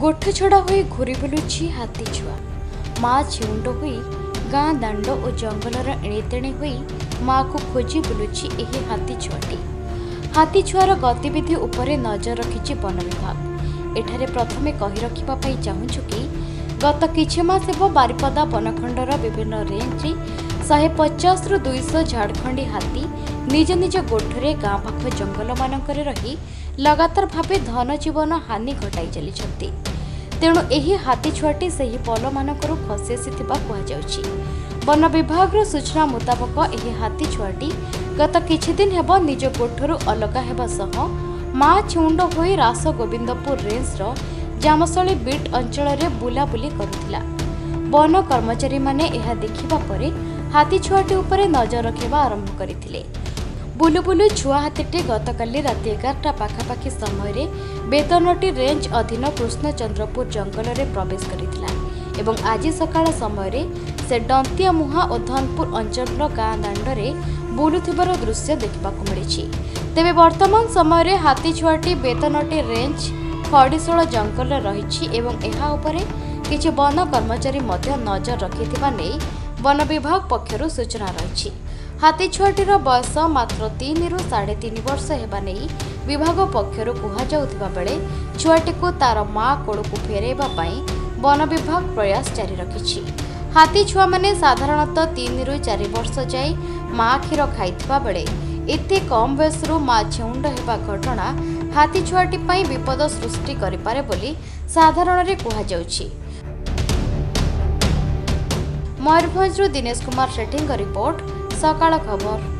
ଗୋଠ ଛଡ଼ା ହୋଇ ଘୁରି ବୁଲୁଛି ହାତୀ ଛୁଆ। ମା ଛିଉଣ୍ଡ ହୋଇ ଗାଁ ଦାଣ୍ଡ ଓ ଜଙ୍ଗଲର ଏଣେତେଣେ ହୋଇ ମାଆକୁ ଖୋଜି ବୁଲୁଛି ଏହି ହାତୀ ଛୁଆଟି। ହାତୀ ଛୁଆର ଗତିବିଧି ଉପରେ ନଜର ରଖିଛି ବନ ବିଭାଗ ଏଠାରେ ପ୍ରଥମେ କହି ରଖିବା ପାଇଁ ଚାହୁଁଛୁ କି ଗତ କିଛି ମାସ ହେବ ବାରିପଦା ବନଖଣ୍ଡର ବିଭିନ୍ନ ରେଞ୍ଜରେ ଶହେ ପଚାଶରୁ ଦୁଇଶହ ଝାଡ଼ଖଣ୍ଡି ହାତୀ ନିଜ ନିଜ ଗୋଠରେ ଗାଁ ପାଖ ଜଙ୍ଗଲମାନଙ୍କରେ ରହି ଲଗାତାର ଭାବେ ଧନଜୀବନ ହାନି ଘଟାଇ ଚାଲିଛନ୍ତି। ତେଣୁ ଏହି ହାତୀ ଛୁଆଟି ସେହି ପଲମାନଙ୍କରୁ ଖସି ଆସିଥିବା କୁହାଯାଉଛି। ବନ ବିଭାଗର ସୂଚନା ମୁତାବକ ଏହି ହାତୀ ଛୁଆଟି ଗତ କିଛି ଦିନ ହେବ ନିଜ ଗୋଠରୁ ଅଲଗା ହେବା ସହ ମା ଛୁଣ୍ଡ ହୋଇ ରାସ ଗୋବିନ୍ଦପୁର ରେଞ୍ଜର ଜାମଶଳି ବିଟ୍ ଅଞ୍ଚଳରେ ବୁଲାବୁଲି କରୁଥିଲା। ବନ କର୍ମଚାରୀମାନେ ଏହା ଦେଖିବା ପରେ ହାତୀ ଛୁଆଟି ଉପରେ ନଜର ରଖିବା ଆରମ୍ଭ କରିଥିଲେ। ବୁଲୁ ବୁଲୁ ଛୁଆ ହାତୀଟି ଗତକାଲି ରାତି ଏଗାରଟା ପାଖାପାଖି ସମୟରେ ବେତନଟି ରେଞ୍ଜ ଅଧୀନ କୃଷ୍ଣଚନ୍ଦ୍ରପୁର ଜଙ୍ଗଲରେ ପ୍ରବେଶ କରିଥିଲା ଏବଂ ଆଜି ସକାଳ ସମୟରେ ସେ ଦନ୍ତିଆ ମୁହାଁ ଓ ଧନପୁର ଅଞ୍ଚଳର ଗାଁ ଦାଣ୍ଡରେ ବୁଲୁଥିବାର ଦୃଶ୍ୟ ଦେଖିବାକୁ ମିଳିଛି। ତେବେ ବର୍ତ୍ତମାନ ସମୟରେ ହାତୀ ଛୁଆଟି ବେତନଟି ରେଞ୍ଜ ଖଡ଼ିଶୋଳ ଜଙ୍ଗଲରେ ରହିଛି ଏବଂ ଏହା ଉପରେ କିଛି ବନ କର୍ମଚାରୀ ମଧ୍ୟ ନଜର ରଖିଥିବା ନେଇ ବନ ବିଭାଗ ପକ୍ଷରୁ ସୂଚନା ରହିଛି। ହାତୀ ଛୁଆଟିର ବୟସ ମାତ୍ର ତିନିରୁ ସାଢ଼େ ତିନି ବର୍ଷ ହେବା ନେଇ ବିଭାଗ ପକ୍ଷରୁ କୁହାଯାଉଥିବା ବେଳେ ଛୁଆଟିକୁ ତାର ମା କୋଳକୁ ଫେରାଇବା ପାଇଁ ବନ ବିଭାଗ ପ୍ରୟାସ ଜାରି ରଖିଛି। ହାତୀ ଛୁଆମାନେ ସାଧାରଣତଃ ତିନିରୁ ଚାରି ବର୍ଷ ଯାଏ ମା କ୍ଷୀର ଖାଇଥିବା ବେଳେ ଏତେ କମ୍ ବୟସରୁ ମା ଛେଉଣ୍ଡ ହେବା ଘଟଣା ହାତୀ ଛୁଆଟି ପାଇଁ ବିପଦ ସୃଷ୍ଟି କରିପାରେ ବୋଲି ସାଧାରଣରେ କୁହାଯାଉଛି। ମୟୂରଭଞ୍ଜରୁ ଦିନେଶ କୁମାର ସେଠୀଙ୍କ ରିପୋର୍ଟ ସକାଳ ଖବର